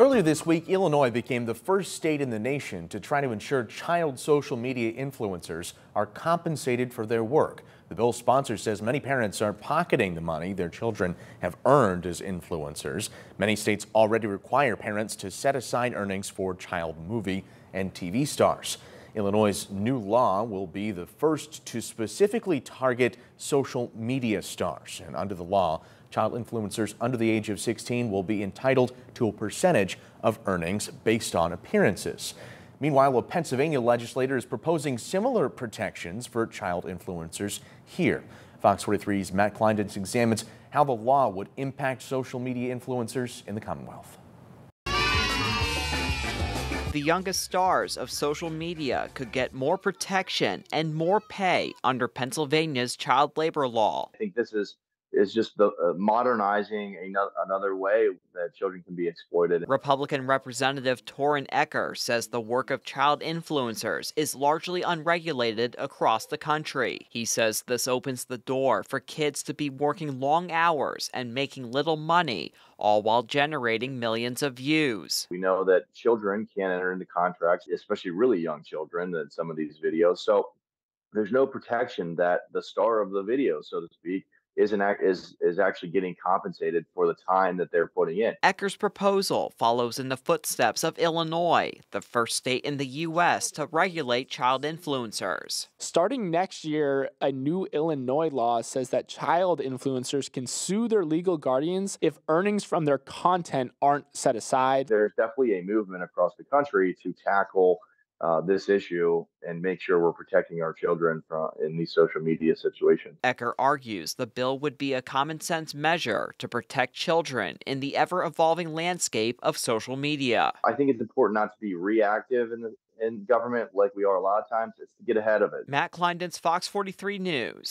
Earlier this week, Illinois became the first state in the nation to try to ensure child social media influencers are compensated for their work. The bill's sponsor says many parents are pocketing the money their children have earned as influencers. Many states already require parents to set aside earnings for child movie and TV stars. Illinois' new law will be the first to specifically target social media stars. And under the law, child influencers under the age of 16 will be entitled to a percentage of earnings based on appearances. Meanwhile, a Pennsylvania legislator is proposing similar protections for child influencers here. Fox 43's Matt Kleindienst examines how the law would impact social media influencers in the Commonwealth. The youngest stars of social media could get more protection and more pay under Pennsylvania's child labor law. I think this is is just the uh, modernizing another, another way that children can be exploited. Republican Representative Torren Ecker says the work of child influencers is largely unregulated across the country. He says this opens the door for kids to be working long hours and making little money, all while generating millions of views. We know that children can enter into contracts, especially really young children, in some of these videos. So there's no protection that the star of the video, so to speak, isn't is is actually getting compensated for the time that they're putting in. Ecker's proposal follows in the footsteps of Illinois, the first state in the U.S. to regulate child influencers. Starting next year, a new Illinois law says that child influencers can sue their legal guardians if earnings from their content aren't set aside. There's definitely a movement across the country to tackle uh, this issue and make sure we're protecting our children from in these social media situations. Ecker argues the bill would be a common sense measure to protect children in the ever evolving landscape of social media. I think it's important not to be reactive in the in government like we are a lot of times. It's to get ahead of it. Matt Kleindienst, Fox 43 News.